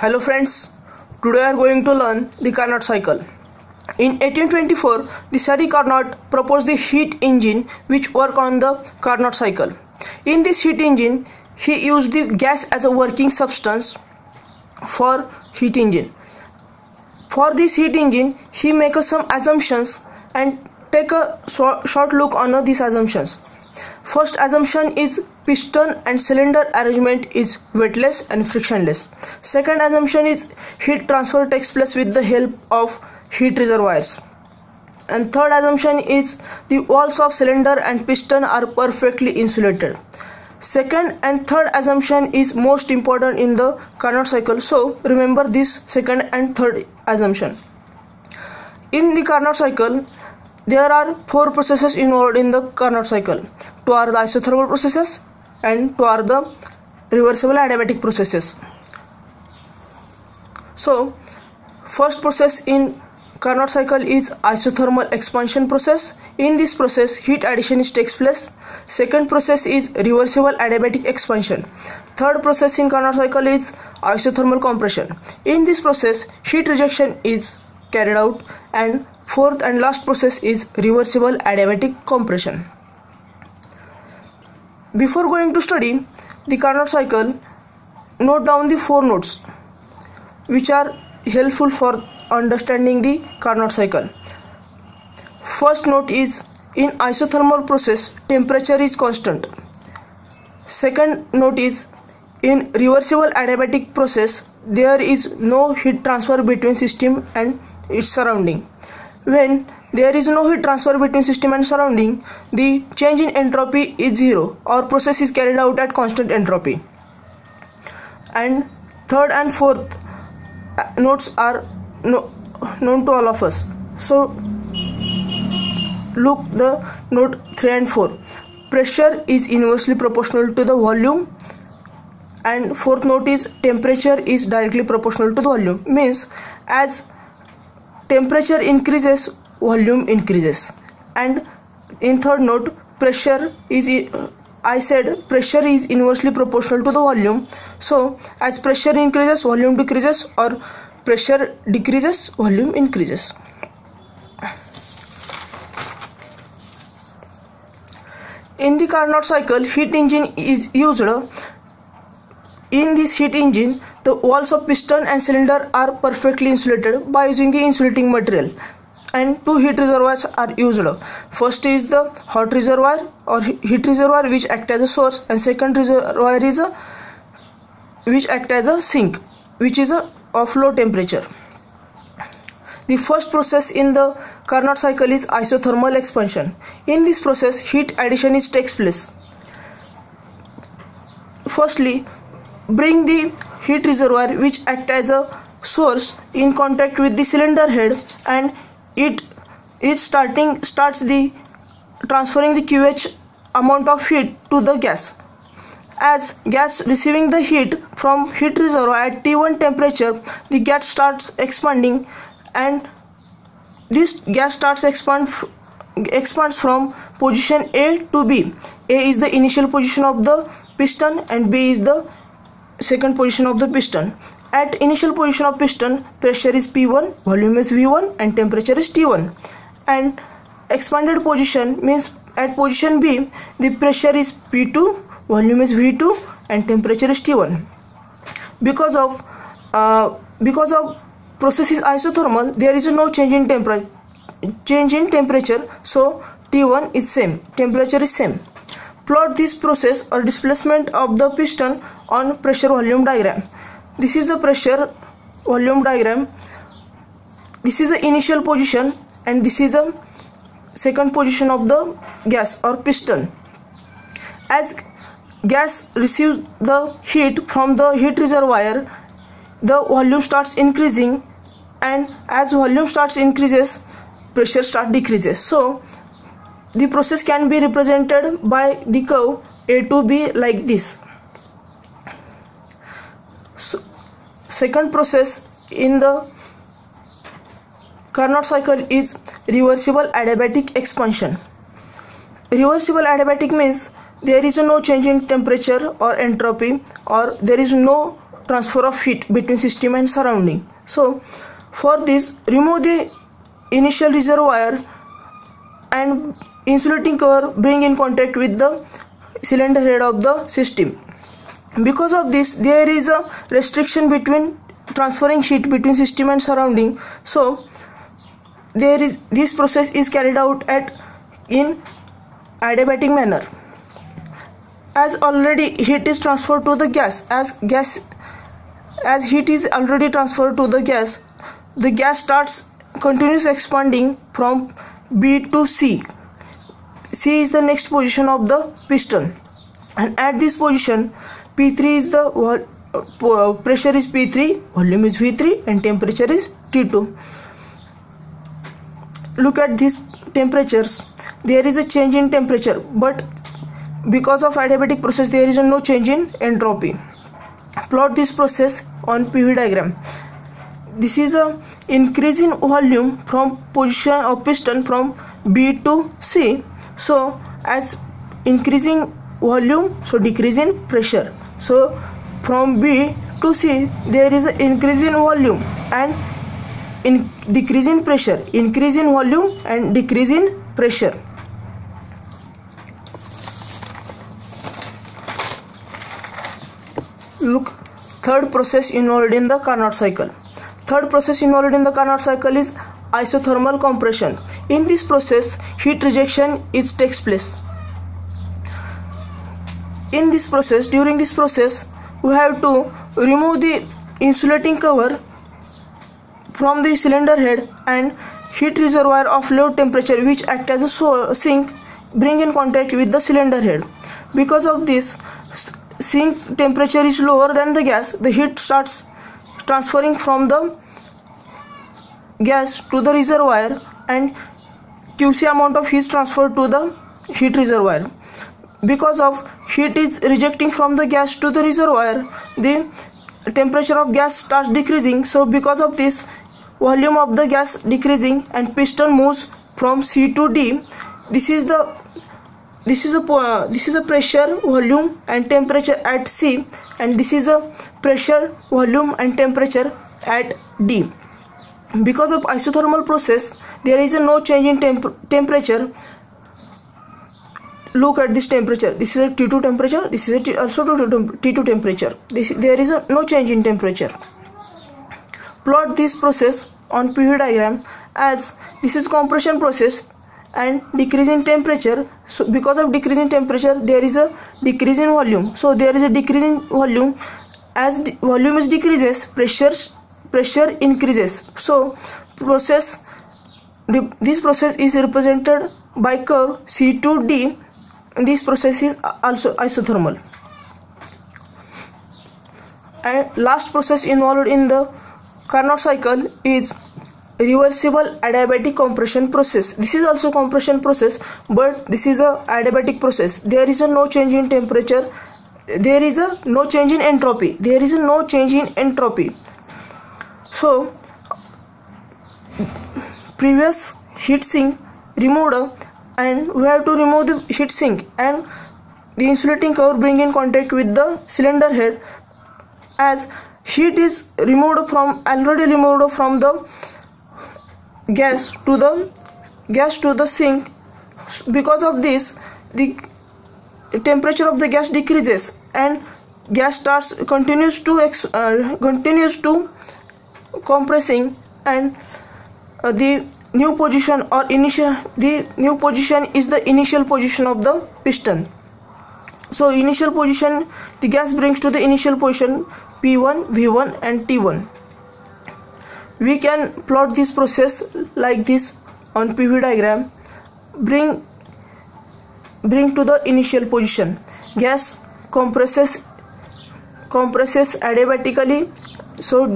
Hello friends, today we are going to learn the Carnot cycle. In 1824, the Sadi Carnot proposed the heat engine which work on the Carnot cycle. In this heat engine, he used the gas as a working substance for heat engine. For this heat engine, he makes some assumptions and take a short look on these assumptions. First assumption is piston and cylinder arrangement is weightless and frictionless. Second assumption is heat transfer takes place with the help of heat reservoirs. And third assumption is the walls of cylinder and piston are perfectly insulated. Second and third assumption is most important in the Carnot cycle. So remember this second and third assumption. In the Carnot cycle, there are four processes involved in the Carnot cycle. Two are the isothermal processes and two are the reversible adiabatic processes. So, first process in Carnot cycle is isothermal expansion process. In this process, heat addition is takes place. Second process is reversible adiabatic expansion. Third process in Carnot cycle is isothermal compression. In this process, heat rejection is carried out and Fourth and last process is reversible adiabatic compression. Before going to study the Carnot cycle, note down the four notes which are helpful for understanding the Carnot cycle. First note is in isothermal process temperature is constant. Second note is in reversible adiabatic process there is no heat transfer between system and its surrounding. When there is no heat transfer between system and surrounding, the change in entropy is zero or process is carried out at constant entropy. And third and fourth uh, notes are no, known to all of us. So look the note 3 and 4. Pressure is inversely proportional to the volume and fourth note is temperature is directly proportional to the volume means as temperature increases volume increases. And in third note pressure is uh, I said pressure is inversely proportional to the volume. So as pressure increases volume decreases or pressure decreases volume increases. In the Carnot cycle heat engine is used. In this heat engine, the walls of piston and cylinder are perfectly insulated by using the insulating material and two heat reservoirs are used. First is the hot reservoir or heat reservoir which act as a source and second reservoir is a which act as a sink which is a of low temperature. The first process in the Carnot cycle is isothermal expansion. In this process heat addition is takes place. Firstly bring the heat reservoir which act as a source in contact with the cylinder head and it it starting starts the transferring the QH amount of heat to the gas. As gas receiving the heat from heat reservoir at T1 temperature the gas starts expanding and this gas starts expand expands from position A to B. A is the initial position of the piston and B is the second position of the piston at initial position of piston pressure is p1 volume is v1 and temperature is t1 and expanded position means at position b the pressure is p2 volume is v2 and temperature is t1 because of uh, because of process is isothermal there is no change in temperature change in temperature so t1 is same temperature is same. Plot this process or displacement of the piston on pressure volume diagram. This is the pressure volume diagram. This is the initial position and this is the second position of the gas or piston. As gas receives the heat from the heat reservoir, the volume starts increasing and as volume starts increases, pressure start decreases. So the process can be represented by the curve A to B like this. So, second process in the Carnot cycle is reversible adiabatic expansion. Reversible adiabatic means there is no change in temperature or entropy or there is no transfer of heat between system and surrounding so for this remove the initial reservoir and insulating cover bring in contact with the cylinder head of the system because of this there is a restriction between transferring heat between system and surrounding. So there is this process is carried out at in adiabatic manner. As already heat is transferred to the gas as gas as heat is already transferred to the gas the gas starts continues expanding from B to C. C is the next position of the piston. And at this position P3 is the uh, pressure is P3 volume is V3 and temperature is T2 look at these temperatures. There is a change in temperature but because of adiabatic process there is no change in entropy. Plot this process on PV diagram. This is a increase in volume from position of piston from B to C. So as increasing volume so decrease in pressure so from B to C there is an increase in volume and in decrease in pressure. Increase in volume and decrease in pressure. Look third process involved in the Carnot cycle. Third process involved in the Carnot cycle is isothermal compression. In this process heat rejection is takes place in this process during this process we have to remove the insulating cover from the cylinder head and heat reservoir of low temperature which act as a sink bring in contact with the cylinder head. Because of this sink temperature is lower than the gas the heat starts transferring from the gas to the reservoir and QC amount of heat transferred to the heat reservoir because of heat is rejecting from the gas to the reservoir the temperature of gas starts decreasing. So because of this volume of the gas decreasing and piston moves from C to D. This is the this is a uh, this is a pressure volume and temperature at C and this is a pressure volume and temperature at D. Because of isothermal process there is a no change in temp temperature look at this temperature. This is a T2 temperature. This is a T also T2 temperature. This there is no change in temperature. Plot this process on PV diagram as this is compression process and decrease in temperature. So because of decrease in temperature there is a decrease in volume. So there is a decrease in volume. As volume is decreases pressure pressure increases. So process this process is represented by curve C to D this process is also isothermal. And last process involved in the Carnot cycle is reversible adiabatic compression process. This is also compression process but this is a adiabatic process. There is a no change in temperature. There is a no change in entropy. There is a no change in entropy. So previous heat sink removed and we have to remove the heat sink and the insulating cover bring in contact with the cylinder head. As heat is removed from already removed from the gas to the gas to the sink. Because of this the temperature of the gas decreases and gas starts continues to uh, continues to compressing and uh, the new position or initial the new position is the initial position of the piston. So initial position the gas brings to the initial position p1 v1 and t1 we can plot this process like this on pv diagram. Bring bring to the initial position. Gas compresses compresses adiabatically. So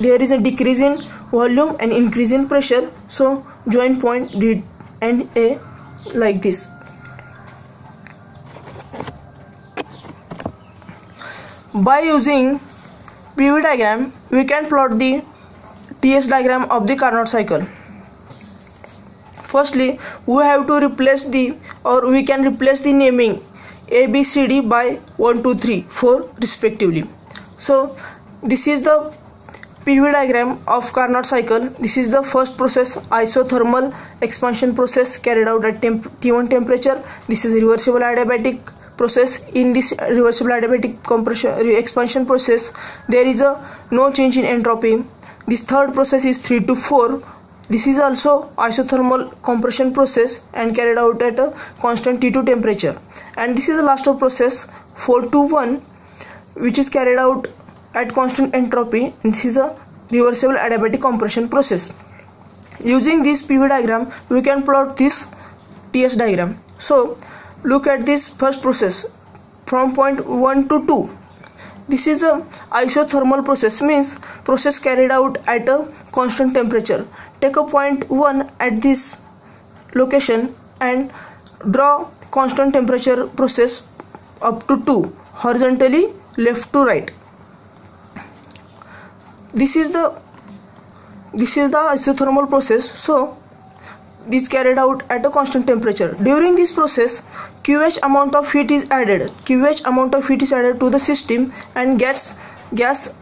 there is a decrease in volume and increase in pressure. So join point D and A like this. By using PV diagram we can plot the TS diagram of the Carnot cycle. Firstly we have to replace the or we can replace the naming A B C D by 1 2 3 4 respectively. So this is the PV diagram of Carnot cycle. This is the first process isothermal expansion process carried out at temp T1 temperature. This is reversible adiabatic process. In this reversible adiabatic compression expansion process, there is a no change in entropy. This third process is 3 to 4. This is also isothermal compression process and carried out at a constant T2 temperature. And this is the last of process 4 to 1 which is carried out at constant entropy this is a reversible adiabatic compression process. Using this PV diagram we can plot this TS diagram. So look at this first process from point 1 to 2. This is a isothermal process means process carried out at a constant temperature. Take a point 1 at this location and draw constant temperature process up to 2 horizontally left to right this is the this is the isothermal process. So this carried out at a constant temperature. During this process qh amount of heat is added. Qh amount of heat is added to the system and gas gas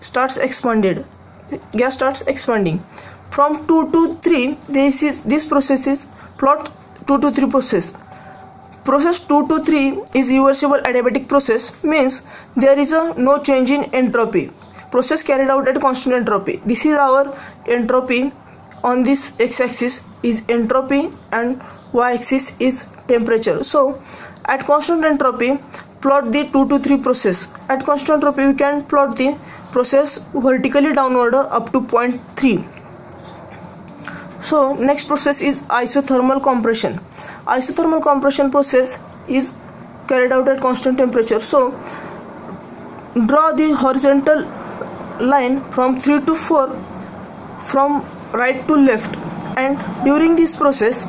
starts expanded. Gas starts expanding. From 2 to 3 this is this process is plot 2 to 3 process. Process 2 to 3 is reversible adiabatic process means there is a no change in entropy process carried out at constant entropy. This is our entropy on this x-axis is entropy and y-axis is temperature. So at constant entropy plot the 2 to 3 process. At constant entropy we can plot the process vertically downward up to point 3 so next process is isothermal compression. Isothermal compression process is carried out at constant temperature. So draw the horizontal line from 3 to 4 from right to left. And during this process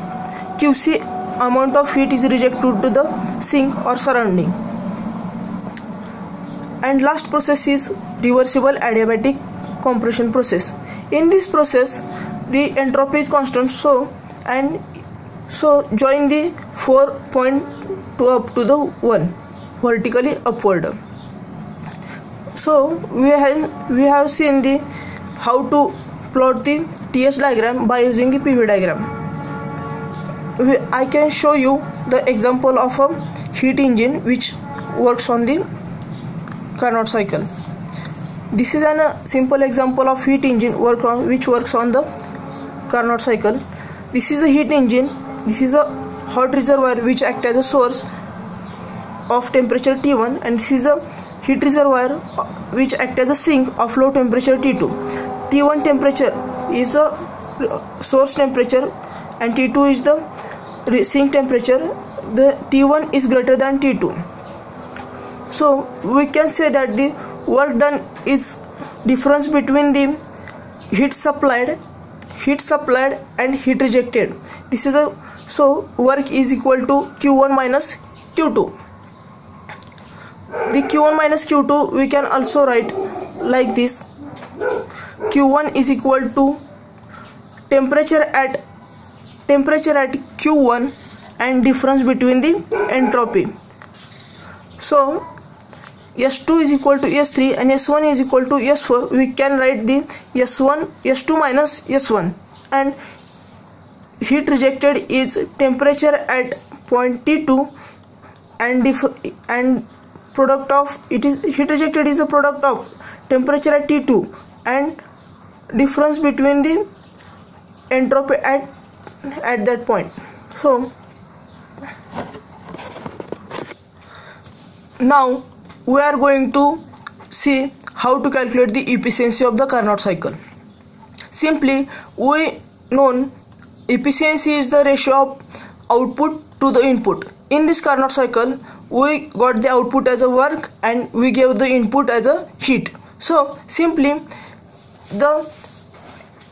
QC amount of heat is rejected to the sink or surrounding. And last process is reversible adiabatic compression process. In this process the entropy is constant so and so join the 4 point to up to the 1 vertically upward so we have we have seen the how to plot the TS diagram by using the PV diagram. We, I can show you the example of a heat engine which works on the Carnot cycle. This is an, a simple example of heat engine work on which works on the Carnot cycle. This is a heat engine. This is a hot reservoir which acts as a source of temperature T1 and this is a heat reservoir which act as a sink of low temperature T2. T1 temperature is the source temperature and T2 is the sink temperature. The T1 is greater than T2. So we can say that the work done is difference between the heat supplied heat supplied and heat rejected this is a so work is equal to q1 minus q2 the q1 minus q2 we can also write like this. Q1 is equal to temperature at temperature at q1 and difference between the entropy. So s2 is equal to s3 and s1 is equal to s4 we can write the s1 s2 minus s1 and heat rejected is temperature at point t2 and and product of it is heat rejected is the product of temperature at T2 and difference between the entropy at at that point. So now we are going to see how to calculate the efficiency of the Carnot cycle. Simply we known efficiency is the ratio of output to the input. In this Carnot cycle we got the output as a work and we gave the input as a heat. So simply the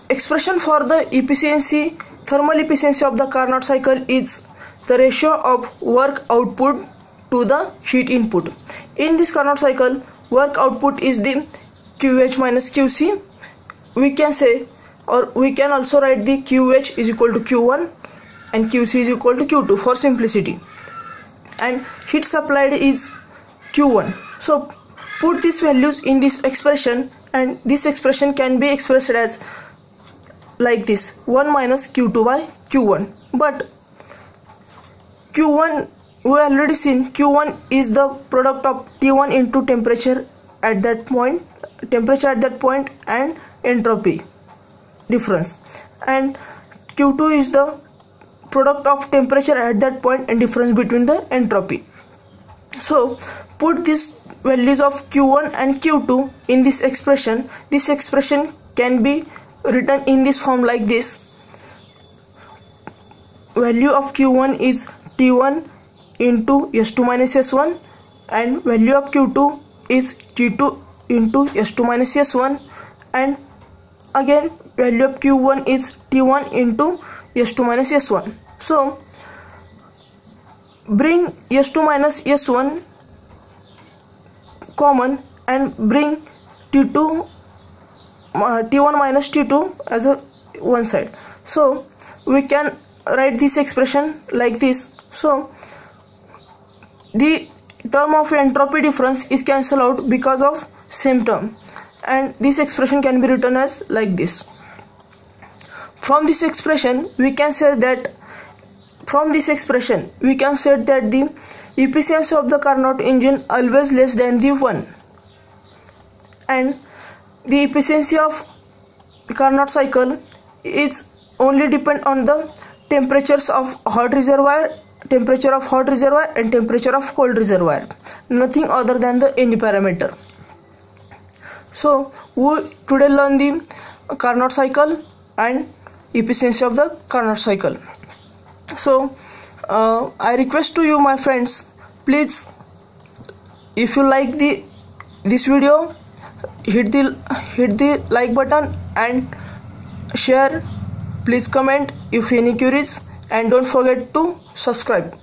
expression for the efficiency thermal efficiency of the Carnot cycle is the ratio of work output to the heat input. In this Carnot cycle work output is the QH minus QC we can say or we can also write the QH is equal to Q1 and QC is equal to Q2 for simplicity and heat supplied is q1 so put these values in this expression and this expression can be expressed as like this 1 minus q2 by q1 but q1 we already seen q1 is the product of t1 into temperature at that point temperature at that point and entropy difference. And q2 is the product of temperature at that point and difference between the entropy. So put these values of q1 and q2 in this expression. This expression can be written in this form like this. Value of q1 is t1 into s2 minus s1 and value of q2 is t2 into s2 minus s1 and again value of q1 is t1 into s2 minus s1 so bring s2 minus s1 common and bring t2 uh, t1 minus t2 as a one side. So we can write this expression like this. So the term of entropy difference is cancelled out because of same term. And this expression can be written as like this. From this expression we can say that from this expression we can say that the efficiency of the Carnot engine always less than the 1 and the efficiency of the Carnot cycle is only depend on the temperatures of hot reservoir temperature of hot reservoir and temperature of cold reservoir. Nothing other than the any parameter. So we today learn the Carnot cycle and efficiency of the Carnot cycle so uh, I request to you my friends please if you like the this video hit the hit the like button and share. Please comment if any queries and don't forget to subscribe